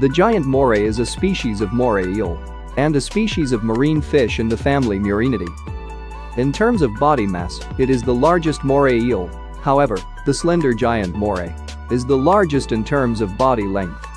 The giant moray is a species of moray eel and a species of marine fish in the family Muraenidae. In terms of body mass, it is the largest moray eel. However, the slender giant moray is the largest in terms of body length.